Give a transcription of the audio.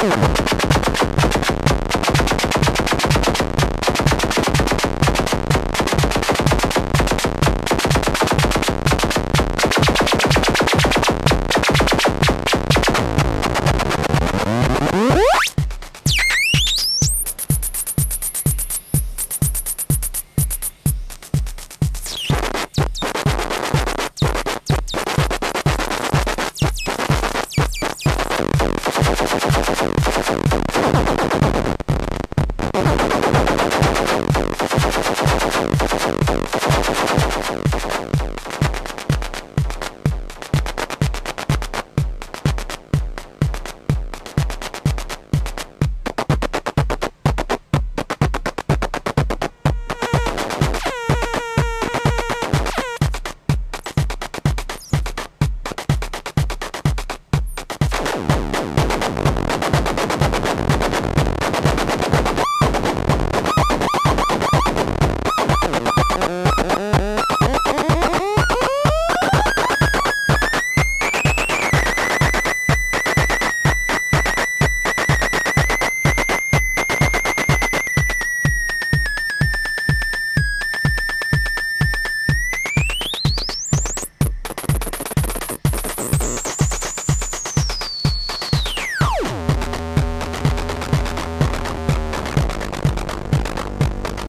Boom! Boom.